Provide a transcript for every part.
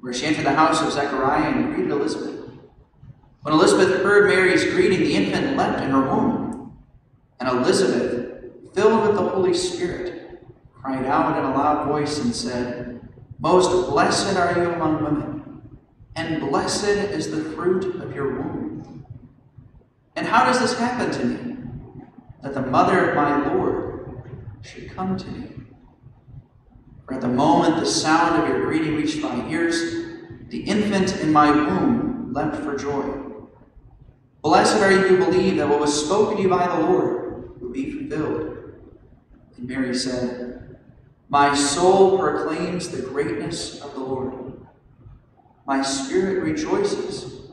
where she entered the house of Zechariah and greeted Elizabeth. When Elizabeth heard Mary's greeting, the infant leapt in her womb, and Elizabeth, filled with the Holy Spirit, cried out in a loud voice and said, Most blessed are you among women, and blessed is the fruit of your womb. And how does this happen to me? That the mother of my Lord should come to me. For at the moment the sound of your greeting reached my ears, the infant in my womb leapt for joy. Blessed are you who believe that what was spoken to you by the Lord will be fulfilled. And Mary said, My soul proclaims the greatness of the Lord. My spirit rejoices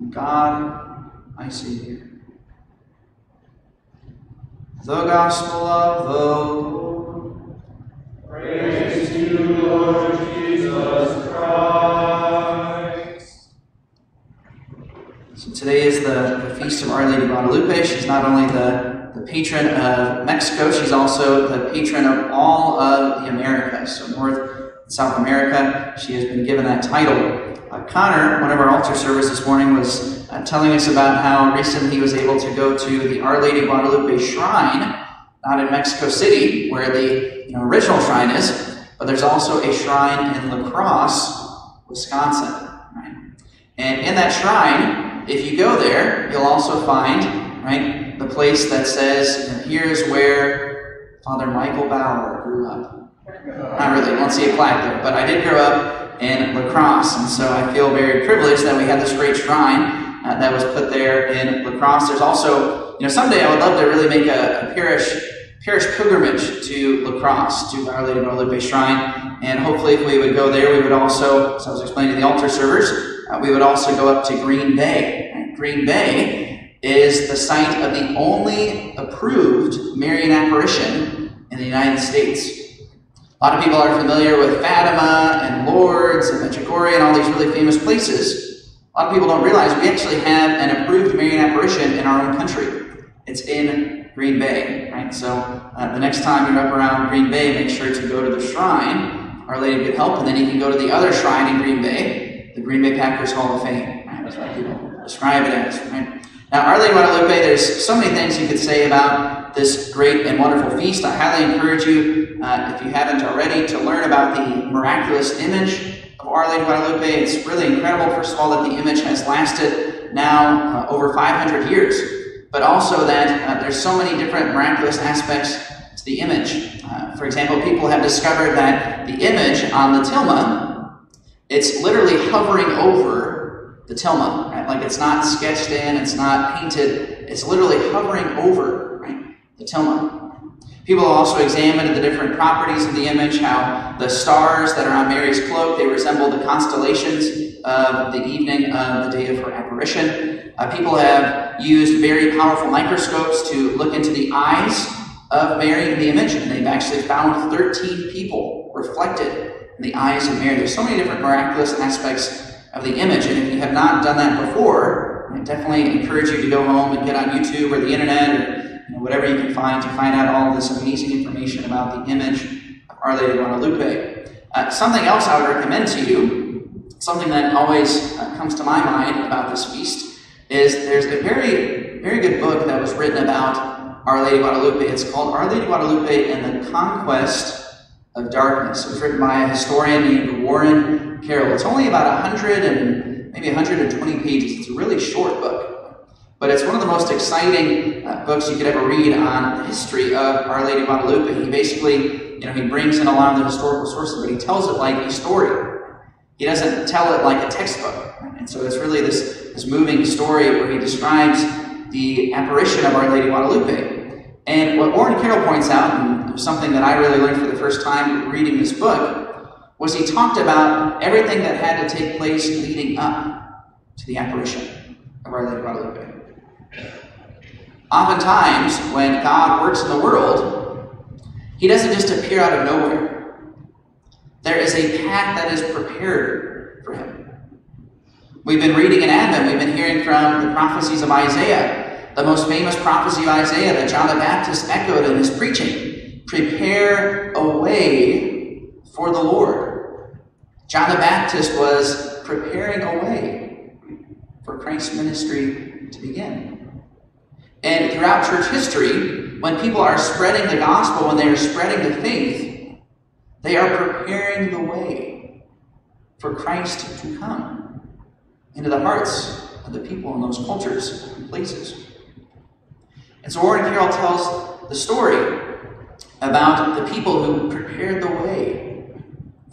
in God, my Savior. The Gospel of the Lord. To you, Lord Jesus Christ. So today is the, the feast of Our Lady of Guadalupe. She's not only the, the patron of Mexico, she's also the patron of all of the Americas. So North and South America, she has been given that title. Uh, Connor, one of our altar servers this morning, was uh, telling us about how recently he was able to go to the Our Lady Guadalupe Shrine, not in Mexico City, where the original shrine is, but there's also a shrine in La Crosse, Wisconsin. Right? And in that shrine, if you go there, you'll also find right the place that says, "Here's where Father Michael Bauer grew up." Not really, you won't see a plaque there, but I did grow up in La Crosse, and so I feel very privileged that we have this great shrine uh, that was put there in La Crosse. There's also, you know, someday I would love to really make a, a parish parish pilgrimage to La Crosse, to Our Lady of Guadalupe Shrine, and hopefully if we would go there, we would also, as I was explaining to the altar servers, uh, we would also go up to Green Bay. Right? Green Bay is the site of the only approved Marian apparition in the United States. A lot of people are familiar with Fatima and Lourdes and Medjugorje and all these really famous places. A lot of people don't realize we actually have an approved Marian apparition in our own country. It's in Green Bay, right? So uh, the next time you're up around Green Bay, make sure to go to the shrine, Our Lady of Good Help, and then you can go to the other shrine in Green Bay, the Green Bay Packers Hall of Fame. Right? That's what people describe it as, right? Now, Our Lady of Guadalupe, there's so many things you could say about this great and wonderful feast. I highly encourage you, uh, if you haven't already, to learn about the miraculous image of Our Lady of Guadalupe. It's really incredible, first of all, that the image has lasted now uh, over 500 years, but also that uh, there's so many different miraculous aspects to the image. Uh, for example, people have discovered that the image on the tilma, it's literally hovering over the tilma, right? Like it's not sketched in, it's not painted, it's literally hovering over right? the tilma. People also examined the different properties of the image, how the stars that are on Mary's cloak, they resemble the constellations of the evening of the day of her apparition. Uh, people have used very powerful microscopes to look into the eyes of Mary in the image, and they've actually found 13 people reflected in the eyes of Mary. There's so many different miraculous aspects of the image, and if you have not done that before, I definitely encourage you to go home and get on YouTube or the internet or you know, whatever you can find to find out all this amazing information about the image of Our Lady of Guadalupe. Uh, something else I would recommend to you, something that always uh, comes to my mind about this feast, is there's a very, very good book that was written about Our Lady Guadalupe. It's called Our Lady Guadalupe and the Conquest of Darkness. It was written by a historian named Warren Carroll. It's only about 100 and maybe 120 pages. It's a really short book. But it's one of the most exciting uh, books you could ever read on the history of Our Lady Guadalupe. He basically you know, he brings in a lot of the historical sources, but he tells it like a story. He doesn't tell it like a textbook. And so it's really this, this moving story where he describes the apparition of Our Lady Guadalupe. And what Warren Carroll points out, and something that I really learned for the first time reading this book, was he talked about everything that had to take place leading up to the apparition of Our Lady Guadalupe. Oftentimes, when God works in the world, He doesn't just appear out of nowhere. There is a path that is prepared for Him. We've been reading in Advent, we've been hearing from the prophecies of Isaiah, the most famous prophecy of Isaiah that John the Baptist echoed in his preaching prepare a way for the Lord. John the Baptist was preparing a way for Christ's ministry to begin. And throughout church history, when people are spreading the gospel, when they are spreading the faith, they are preparing the way for Christ to come into the hearts of the people in those cultures and places. And so Warren Carroll tells the story about the people who prepared the way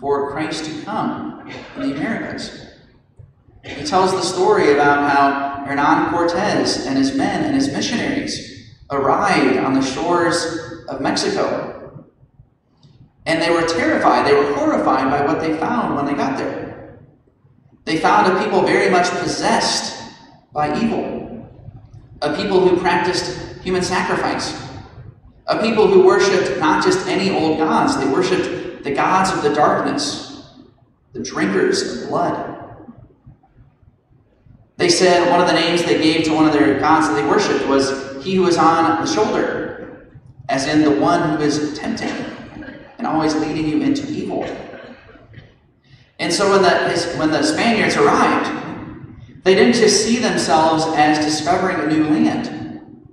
for Christ to come in the Americas. He tells the story about how Hernan Cortez and his men and his missionaries arrived on the shores of Mexico. And they were terrified, they were horrified by what they found when they got there. They found a people very much possessed by evil, a people who practiced human sacrifice, a people who worshiped not just any old gods, they worshiped the gods of the darkness, the drinkers of blood. They said one of the names they gave to one of their gods that they worshipped was he who is on the shoulder, as in the one who is tempting and always leading you into evil. And so when the, when the Spaniards arrived, they didn't just see themselves as discovering a new land.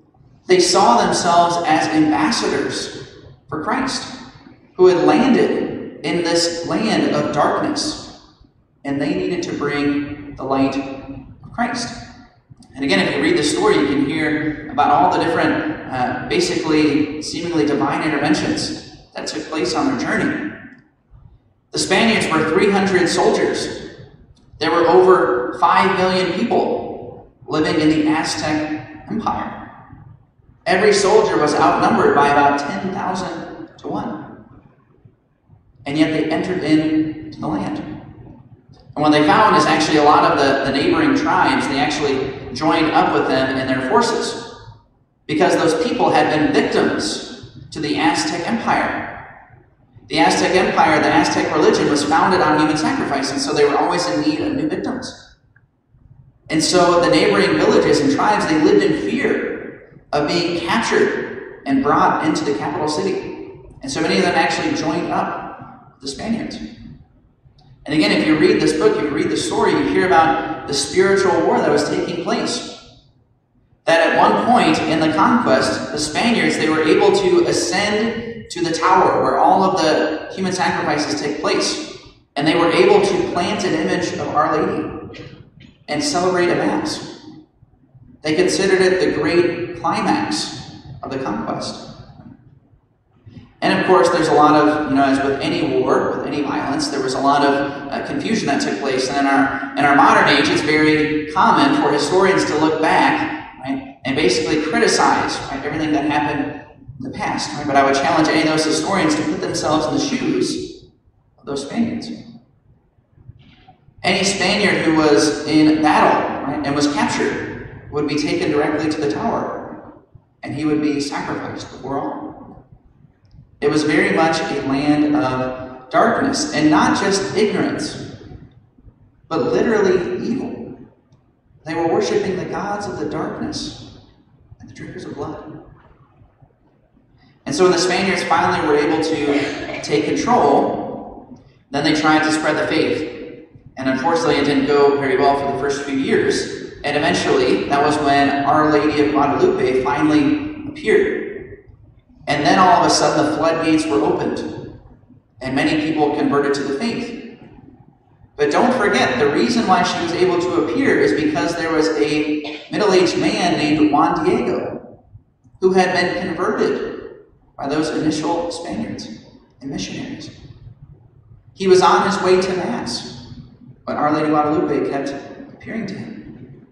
They saw themselves as ambassadors for Christ, who had landed in this land of darkness, and they needed to bring the light of Christ. And again, if you read the story, you can hear about all the different, uh, basically, seemingly divine interventions that took place on their journey. The Spaniards were 300 soldiers. There were over 5 million people living in the Aztec Empire. Every soldier was outnumbered by about 10,000 to 1. And yet they entered into the land. And what they found is actually a lot of the, the neighboring tribes, they actually joined up with them in their forces. Because those people had been victims to the Aztec Empire. The Aztec Empire, the Aztec religion, was founded on human sacrifice, and so they were always in need of new victims. And so the neighboring villages and tribes, they lived in fear of being captured and brought into the capital city. And so many of them actually joined up with the Spaniards. And again, if you read this book, you read the story, you hear about the spiritual war that was taking place. Point in the conquest, the Spaniards, they were able to ascend to the tower where all of the human sacrifices take place. And they were able to plant an image of Our Lady and celebrate a Mass. They considered it the great climax of the conquest. And of course, there's a lot of, you know, as with any war, with any violence, there was a lot of uh, confusion that took place. And in our, in our modern age, it's very common for historians to look back, and basically criticize right, everything that happened in the past. Right? But I would challenge any of those historians to put themselves in the shoes of those Spaniards. Any Spaniard who was in battle right, and was captured would be taken directly to the tower, and he would be sacrificed before all. It was very much a land of darkness, and not just ignorance, but literally evil. They were worshiping the gods of the darkness of blood. And so when the Spaniards finally were able to take control, then they tried to spread the faith. And unfortunately, it didn't go very well for the first few years. And eventually, that was when Our Lady of Guadalupe finally appeared. And then all of a sudden the floodgates were opened, and many people converted to the faith. But don't forget, the reason why she was able to appear is because there was a middle man named Juan Diego who had been converted by those initial Spaniards. and missionaries. He was on his way to Mass when Our Lady Guadalupe kept appearing to him.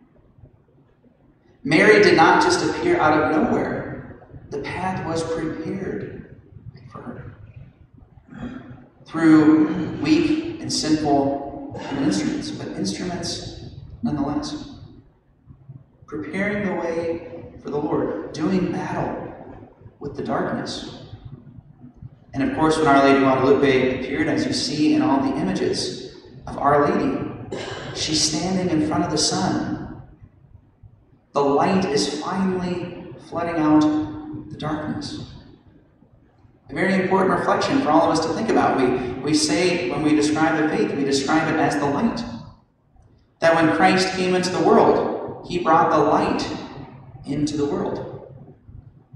Mary did not just appear out of nowhere, the path was prepared for her. Through weak and human instruments, but instruments nonetheless. Preparing the way for the Lord, doing battle with the darkness. And of course, when Our Lady Guadalupe appeared, as you see in all the images of Our Lady, she's standing in front of the sun. The light is finally flooding out the darkness. A very important reflection for all of us to think about. We, we say when we describe the faith, we describe it as the light. That when Christ came into the world, he brought the light into the world.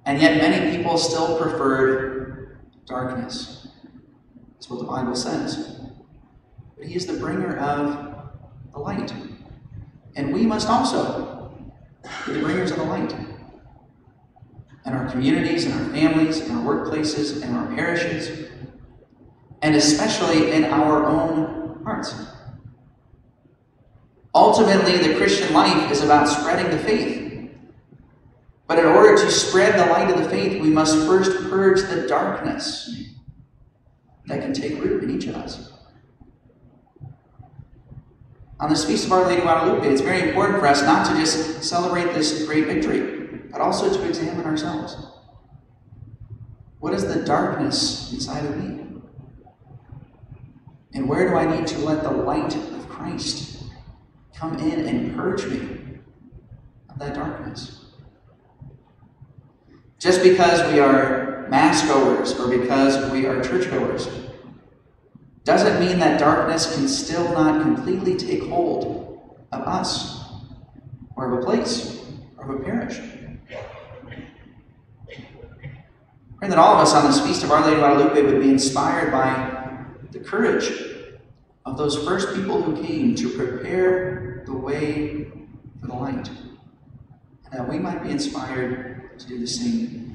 And yet many people still preferred darkness. That's what the Bible says. But he is the bringer of the light. And we must also be the bringers of the light. In our communities, in our families, in our workplaces, in our parishes, and especially in our own hearts. Ultimately, the Christian life is about spreading the faith. But in order to spread the light of the faith, we must first purge the darkness that can take root in each of us. On this Feast of Our Lady Guadalupe, it's very important for us not to just celebrate this great victory, but also to examine ourselves. What is the darkness inside of me? And where do I need to let the light of Christ come in and purge me of that darkness? Just because we are mass goers or because we are church goers doesn't mean that darkness can still not completely take hold of us or of a place or of a parish. Pray that all of us on this feast of Our Lady of Guadalupe would be inspired by the courage of those first people who came to prepare the way for the light, and that we might be inspired to do the same